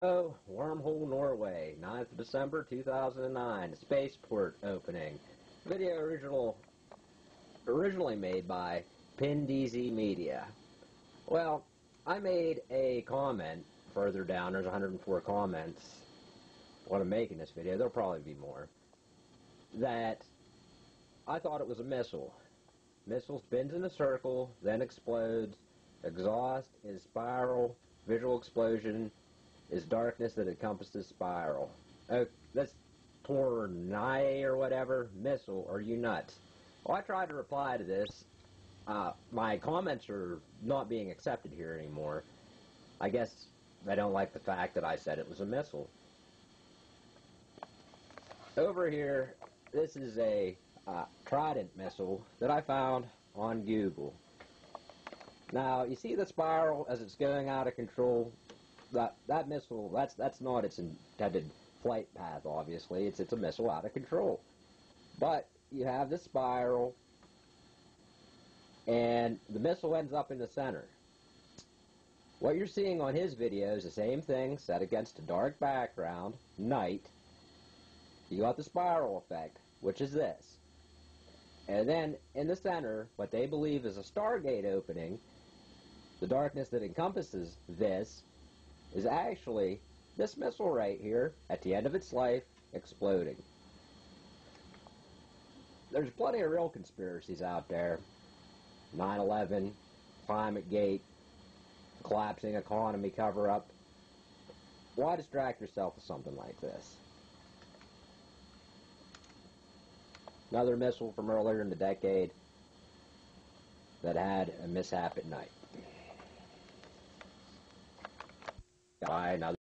Oh, Wormhole Norway, 9th of December 2009, Spaceport opening. Video original, originally made by Pindeezy Media. Well, I made a comment further down, there's 104 comments when I'm making this video, there'll probably be more, that I thought it was a missile. Missile spins in a circle, then explodes, exhaust is spiral, visual explosion, is darkness that encompasses spiral. Oh, that's tornado or whatever, missile, are you nuts? Well, I tried to reply to this. Uh, my comments are not being accepted here anymore. I guess they don't like the fact that I said it was a missile. Over here, this is a uh, Trident missile that I found on Google. Now, you see the spiral as it's going out of control? That that missile that's that's not its intended flight path. Obviously, it's it's a missile out of control. But you have the spiral, and the missile ends up in the center. What you're seeing on his video is the same thing set against a dark background, night. You got the spiral effect, which is this. And then in the center, what they believe is a Stargate opening, the darkness that encompasses this is actually this missile right here at the end of its life exploding. There's plenty of real conspiracies out there. 9-11, Climate Gate, collapsing economy cover-up. Why distract yourself with something like this? Another missile from earlier in the decade that had a mishap at night. Now